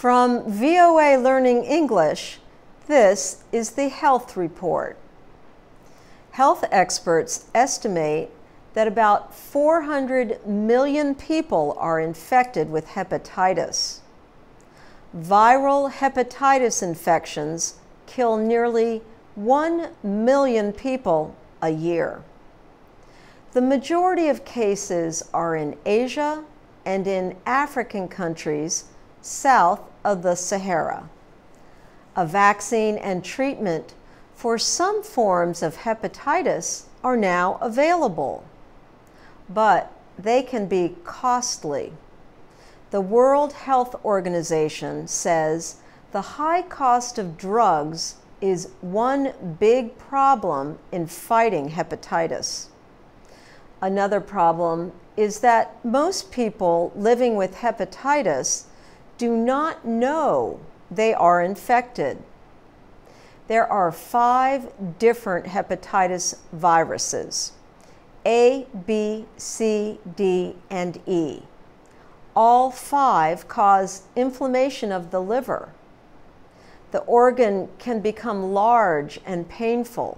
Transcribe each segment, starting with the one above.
From VOA Learning English, this is the Health Report. Health experts estimate that about 400 million people are infected with hepatitis. Viral hepatitis infections kill nearly 1 million people a year. The majority of cases are in Asia and in African countries south of the Sahara. A vaccine and treatment for some forms of hepatitis are now available, but they can be costly. The World Health Organization says the high cost of drugs is one big problem in fighting hepatitis. Another problem is that most people living with hepatitis do not know they are infected. There are five different hepatitis viruses A, B, C, D, and E. All five cause inflammation of the liver. The organ can become large and painful.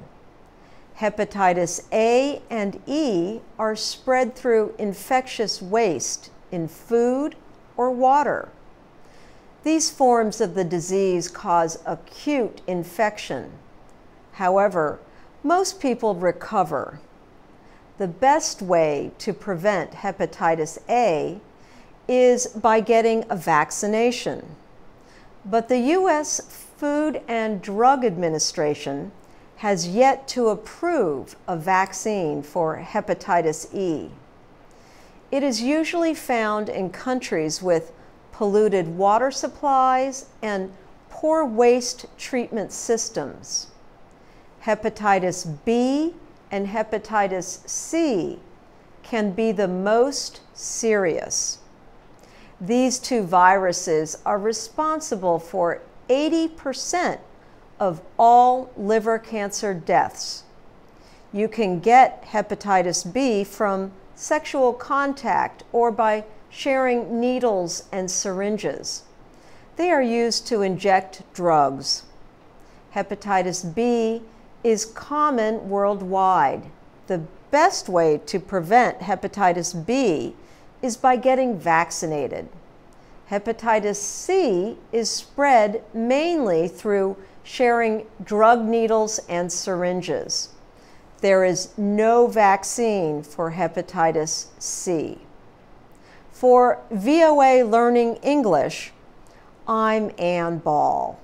Hepatitis A and E are spread through infectious waste in food or water. These forms of the disease cause acute infection. However, most people recover. The best way to prevent hepatitis A is by getting a vaccination. But the U.S. Food and Drug Administration has yet to approve a vaccine for hepatitis E. It is usually found in countries with polluted water supplies and poor waste treatment systems. Hepatitis B and hepatitis C can be the most serious. These two viruses are responsible for 80% of all liver cancer deaths. You can get hepatitis B from sexual contact or by sharing needles and syringes. They are used to inject drugs. Hepatitis B is common worldwide. The best way to prevent hepatitis B is by getting vaccinated. Hepatitis C is spread mainly through sharing drug needles and syringes. There is no vaccine for hepatitis C. For VOA Learning English, I'm Ann Ball.